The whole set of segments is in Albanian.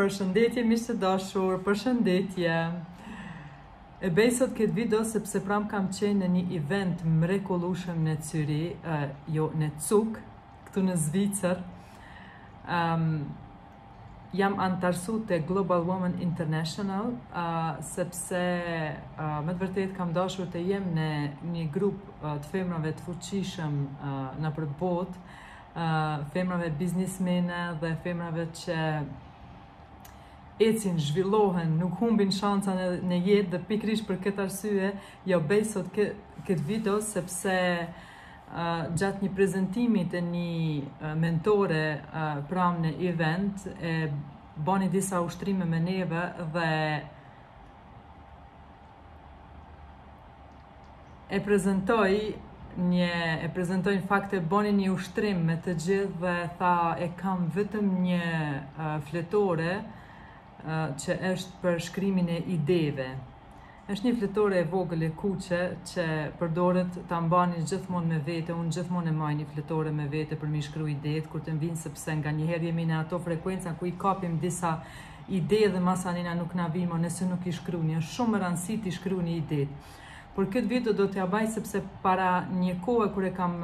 Përshëndetje miq të dashur, përshëndetje. E bëj sot këtë video sepse pram kam qenë në një event të mrekullueshëm në Cyrih, uh, jo në Cug, këtu në Zvicër. Um, jam anëtarësu te Global Women International, uh, sepse uh, me të vërtetë kam dashur të jem në një grup uh, të femrave të fuqishëm uh, nëpër botë, femrave biznismene dhe femrave që ecin, zhvillohen, nuk humbin shanca në, në jetë dhe pikërisht për këtë arsye, e bëj sot kë, këtë video, sepse uh, gjatë një prezentimi të një uh, mentore uh, pram në event, e bani disa ushtrime me neve dhe e prezantoi një e prezantoi, në fakt e boni një ushtrim me të gjithë dhe tha e kam vetëm një uh, fletore uh, që është për shkrimin e ideve. Është një fletore e vogël e kuqe që përdoret ta mbani gjithmonë me vete, unë gjithmonë e maj një fletore me vete për m'i shkru idetë, kur të m'vijnë sepse nganjëherë jemi në ato frekuenca ku i kapim disa Ide dhe masanej nuk na vijnë mo nëse nuk i shkruni, është shumë me rëndësi t'i shkruni idetë. Por këtë video do ta baj sepse para një kohe kur e kam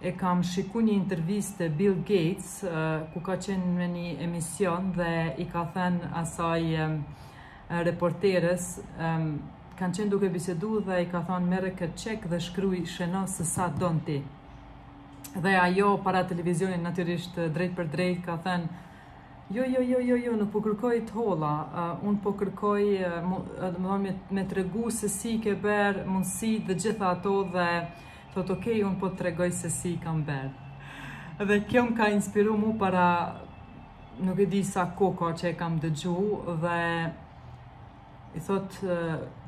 e kam shiku një intervistë të Bill Gates, ku ka qenë në një emision dhe i ka thënë asaj reporteres, kanë qenë duke bisedu dhe i ka thënë merre këtë çek dhe shkruj, shëno se sa don ti. Dhe ajo para televizionit natyrisht drejtpërdrejt ka thënë Jo, jo, jo, jo, jo, nuk po kërkoj të holla, unë po kërkoj me tregu se si ke bërë mundësi dhe gjitha ato dhe thotë ok, unë po të tregoj se si kam bërë. Dhe kjo më ka inspiru mu para nuk e di sa kohe që e kam dëgju dhe i thotë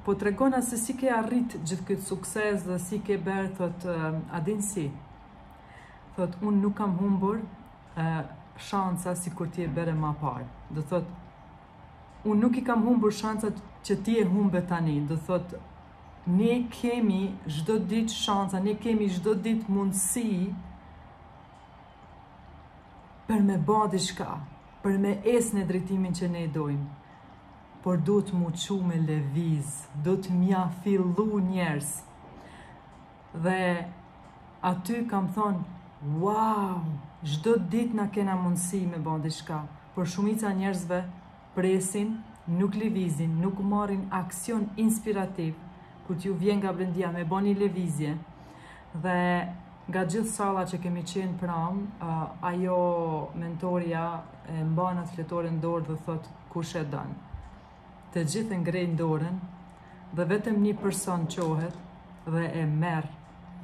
po tregona se si ke arrit gjithë këtë sukses dhe si ke bërë thotë a din si thotë unë nuk kam humbur shanca sikur ti e bëre ma parë. Do thotë unë nuk i kam humbur shancat që ti e humbe tani. Do thotë ne kemi çdo ditë shanca, ne kemi çdo ditë mundësi për me ba diçka, për me ec në drejtimin që ne dojmë. Por duhet m'u çu me lëviz, duhet m'ia fillu njerëz. dhe aty kam thonë, wow, çdo ditë na kena mundësi me bo diçka, por shumica njerëzve presin, nuk lëvizin, nuk marrin aksion inspirativ, kur t'ju vjen nga brendia me bo një levizje, dhe nga gjithë salla që kemi qenë pramë, ajo mentorja e mban atë fletoren n'dorë dhe thotë, kush e don. Të gjithë ngrejnë dorën dhe vetëm një person çohet dhe e merr,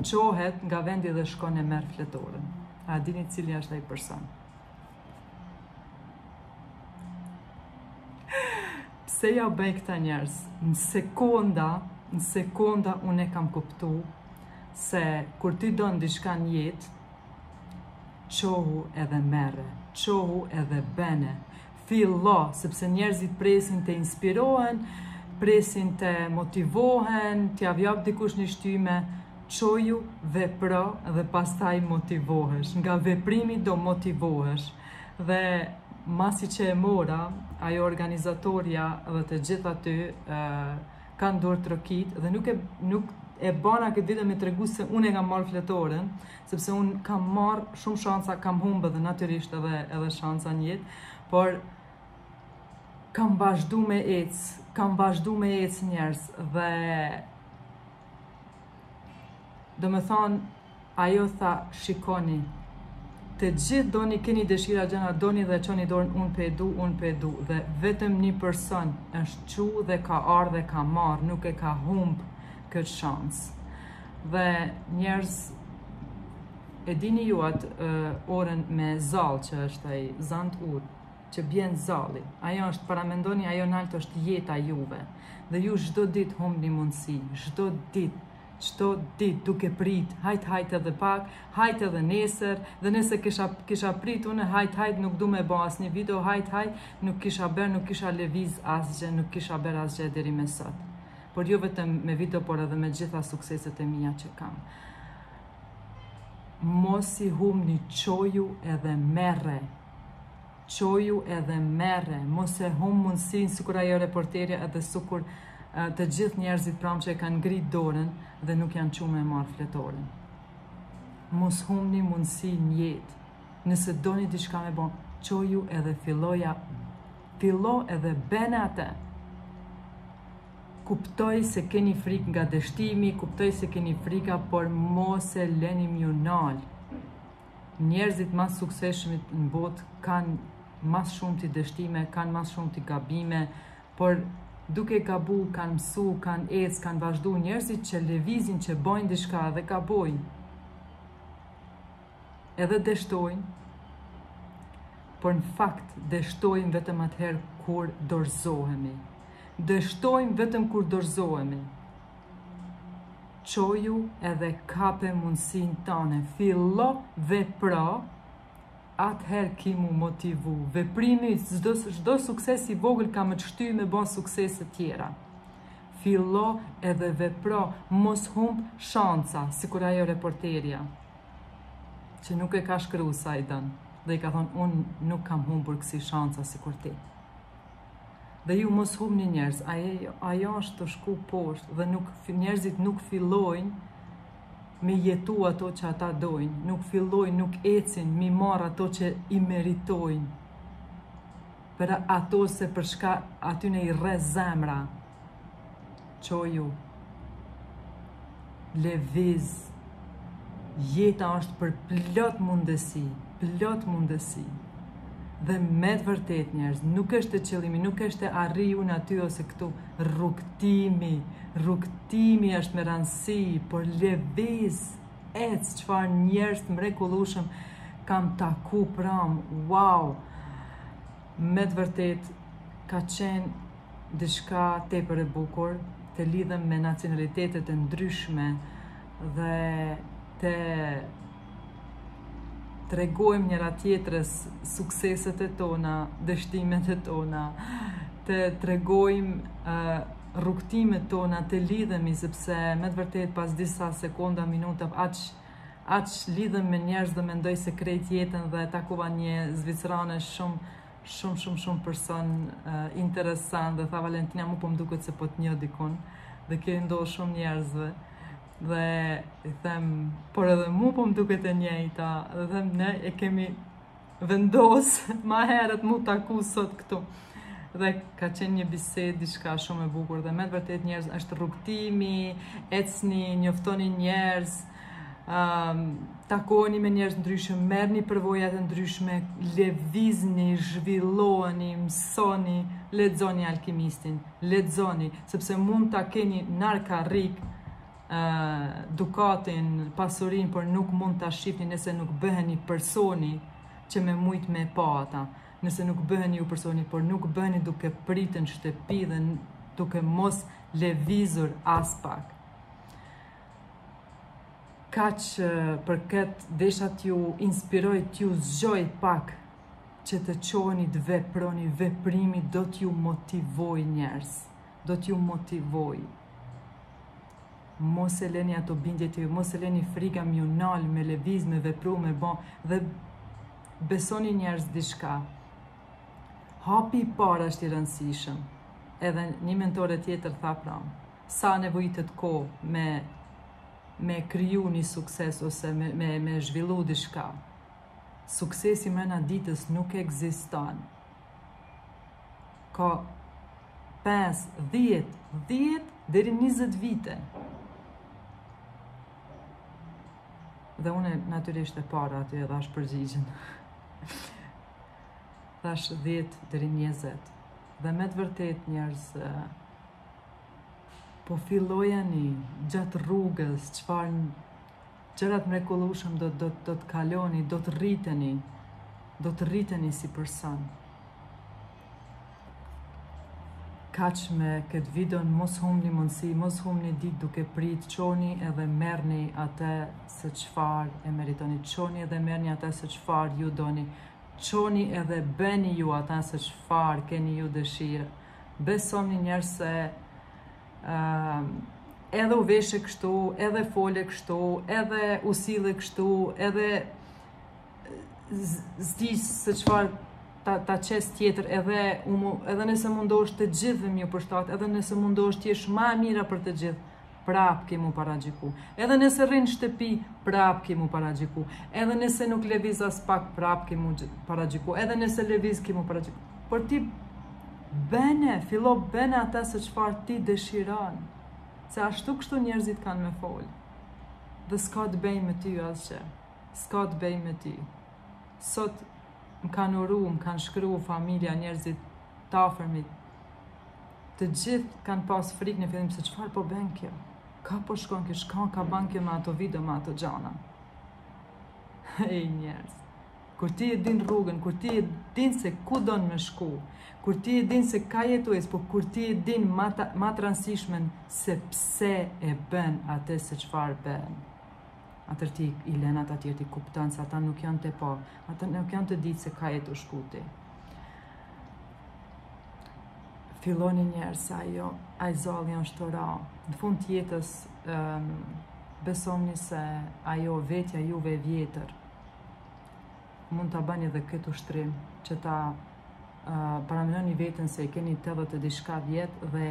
çohet nga vendi dhe shkon e merr fletoren. A dini cili është ai person? Pse ja bëj, këta njerëz? Në sekonda, në sekonda unë e kam kuptu se kur ti don diçka n'jetë, çohu edhe merre, çohu edhe bëne, Fillo, sepse njerëzit presin të inspirohen, presin të motivohen, t'jav jap dikush një shtyme, çoju vepro dhe pastaj motivohesh. Nga veprimi do motivohesh. Dhe masi që e mora, ajo organizatorja dhe të gjithë aty, kanë duartrokit dhe nuk e nuk e bana këtë video me tregu se unë e kam marrë fletoren, sepse unë kam marrë shumë shansa, kam humbë dhe natyrisht edhe, edhe shansa n'jetë, por kam vazhdu me ecë, kam vazhdu me ecë njerëz dhe domethonë Ajo tha, Shikoni, të gjithë doni keni dëshira gjana doni dhe çoni dorën unë pe e du, unë pe e du dhe vetëm ni person është çu dhe ka ardh dhe ka marr, nuk e ka humb këtë shans. Dhe njerëz e dini ju atë orën me zall që është ai Sanduhr që bjen zalli. Ajo është paramendoni ajo nalt është jeta juve dhe ju çdo ditë humbni mundësi, çdo ditë çdo ditë duke prit, hajt hajt edhe pak, hajt edhe nesër, dhe nëse kisha kisha prit unë hajt hajt nuk du me bo asnjë video, hajt hajt nuk kisha bër, nuk kisha lëviz asgjë, nuk kisha bër asgjë deri më sot. Por jo vetëm me video, por edhe me gjitha sukseset e mia që kam. Mos i humni çoju edhe merre. Çoju edhe merre, mos e humb mundësinë sikur ajo reporterja edhe sikur të gjithë njerëzit pramë që e kanë ngrit dorën dhe nuk janë çu me marr fletoren. Mos humbni mundësi n'jetë. Nëse doni diçka me bon, çoju edhe filloja fillo edhe bëne atë. Kuptoj se keni frik nga dështimi, kuptoj se keni frika, por mos e leni m'ju nalë. Njerëzit ma t'suksesshmit në botë kanë ma së shumti dështime, kanë ma së shumti gabime, por duke gabu, kanë mësu, kanë ecë, kanë vazhdu, njerëzit që levizin, që bojnë diçka dhe gabojnë, edhe dështojnë, por në fakt dështojnë vetëm atëherë kur dorzohemi. Dështojnë vetëm kur dorzohemi. Çohu edhe kape mundësinë tane, fillo vepro, atëherë ki m'u motivu, veprimi, çdo sukses i vogël ka me të shty me ba suksese tjera. Fillo edhe vepro, mos humb shanca, sikur ajo reporterja, që nuk e ka shkru sa i don, dhe i ka thonë, unë nuk kam humbur kësi shanca sikur ti. Dhe ju mos humni njerëz, ajo është te shku poshtë dhe nuk njerëzit nuk fillojnë me jetu ato që ata dojn, nuk fillojnë, nuk ecin, me i marr ato që i meritojnë. Për ato se për çka atyne i rreh zemra, Çohu, leviz, jeta është përplot mundësi, plot mundësi. Dhe me të vërtetë njerëz, nuk është te qëllimi, nuk është te arri unë aty ose këtu, rrugëtimi, rrugëtimi është me randësi, por leviz, ec, çfarë njerëz të mrekullueshëm, kam taku pramë, wow, me të vërtetë, ka qenë diçka tepër e bukur, të lidhem me nacionalitetet e ndryshme dhe të tregojmë njëra-tjetrës sukseset e tona, dështimet e tona, të tregojmë uh, rrugëtimet tona, të lidhemi, sepse me të vërtetë pas disa sekonda, minuta, aq, aq lidhem me njerëz dhe mendoj se krejt jetën dhe takova një zvicerane shumë Shumë shumë shumë person interesant dhe tha Valentina mu po më duket se po të njoh dikun dhe kjo i ndodh shumë njerëzve dhe i them por edhe mu po më duket e njëjta dhe them ne e kemi vendos ma herët m'u taku sot këtu dhe ka qenë një bisedë diçka shumë e bukur dhe me të vërtetë njerëz është rrugëtimi, ecni, njoftoni njerëz, Um, takohuni me njerëz të ndryshëm, merrni përvoja të ndryshme, lëvizni, zhvillohuni, mësoni, lexoni Alkimistin, lexoni, sepse mund ta keni nër karrige dukatin, pasurinë, por nuk mund ta shihni nëse nuk bëheni personi që me mujt me pa ata. Nëse nuk bëheni ju personi, por nuk bëheni duke prit në shtëpi dhe duke mos levizur aspak. kaq për këtë desha t'ju inspiroj t'ju zgjoj pak që të çoni të veproni veprimi do t'ju motivoj njerëz do t'ju motivoj mos e leni ato bindje të ju mos e leni friga me ju nal me leviz me vepru me bon dhe besoni njerëz diçka hapi i parë është i rëndësishëm edhe një mentore tjetër tha pramë sa nevojitet kohë me, me kriju një sukses ose me, me, me zhvillu diçka. Suksesi mrena ditës nuk ekziston. Ka 5, 10, 10 deri 20 vite. Dhe une natyrisht e pash aty edhe dhashë përgjigjën. Dhe ashtë 10 dheri 20. Dhe me të vërtetë njerëz Po fillojeni gjatë rrugës, çfarë gjëra të mrekullueshme do do do të kaloni, do të rriteni, do të rriteni si person. Kaq me këtë video, mos humni mundësi, mos humni ditë duke prit, çoni edhe merrni atë se çfarë e meritoni, çoni edhe merrni atë se çfarë ju doni, çoni edhe bëni ju ata se çfarë keni ju dëshirë. besomni njerëz se edhe u veshe kështu, edhe fole kështu, edhe u sille kështu, edhe s'di se çfarë ta, ta qes tjetër, edhe, umu, edhe nëse mundosh të gjithëve m'ju përshtat, edhe nëse mundosh të jesh ma e mira për të gjithë, prap ke mu paragjiku. Edhe nëse rri n'shtëpi, prap ke mu paragjiku. Edhe nëse nuk leviz aspak, prap ke mu paragjiku. Edhe nëse leviz, ke mu paragjiku. Por ti bëne, fillo bëne ata se çfarë ti dëshiron. Se ashtu kështu njerëzit kanë me folë. Dhe s'ka të bëjë me ty asgjë. S'ka të bëjë me ty. Sot më kanë uru, më kanë shkru familja njerëzit t'afërmit, Të gjithë kanë pas frikë në fillim se çfarë po bën kjo. Ka po shkon kjo, çka po ban kjo me ato video me ato gjana. Ej njerëz. Kur ti e din rrugën, kur ti e din se ku don me shku, kur ti e din se ka je tu shku kur ti e din ma, ta, ma të randsishmen se pse e bën atë se çfarë bën. Atër ti i len të tjerët, ti kupton se ata nuk janë të po, ata nuk janë tu ditë se ka je tu shku ti. filloni njerëz se ajo, ai zalli janë shtera, në fund të jetës um, besoni se ajo vetja juve e vjetër, mund ta bani dhe këtë ushtrim, që ta uh, paramendoni veten se i keni tetëdhjetë e diçka vjet dhe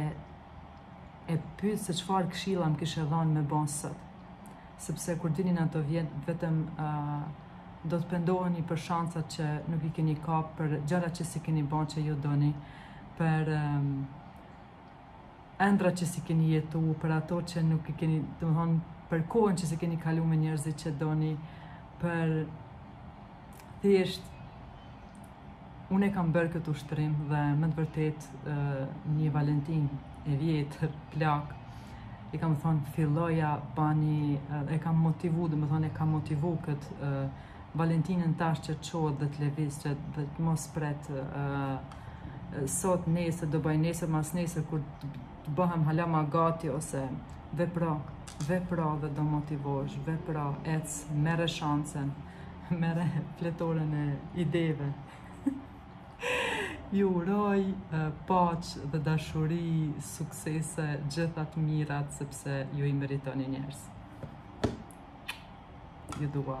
e pyt se çfarë këshila më kishe dhanë me ba sot. sepse kur t'i keni ato vjet vetëm do të pendoheni për shancat që nuk i keni kap, për gjanat që s'i keni ban që ju doni për um, andrrat që s'i keni jetu për ato që nuk i keni domethonë për kohën që s'e keni kalu me njerëzit që doni për thjesht Unë e kam bërë këtë ushtrim dhe me të vërtetë një Valentinë e vjetër, plakë, i kam thonë filloja bane, e kam motivu, domethonë e kam motivu këtë Valentinën tash që të çohet dhe të lëvizë dhe të mos presë sot nesër, do baj nesër, mas nesër, kur të bahem hala ma gati, ose vepro, vepro dhe do motivosh, vepro, ec, merre shancën, merre fletoren e ideve. Ju uroj paqe dhe dashuri, suksese, gjitha të mirat, sepse ju i meritoni njerëz. Ju dua.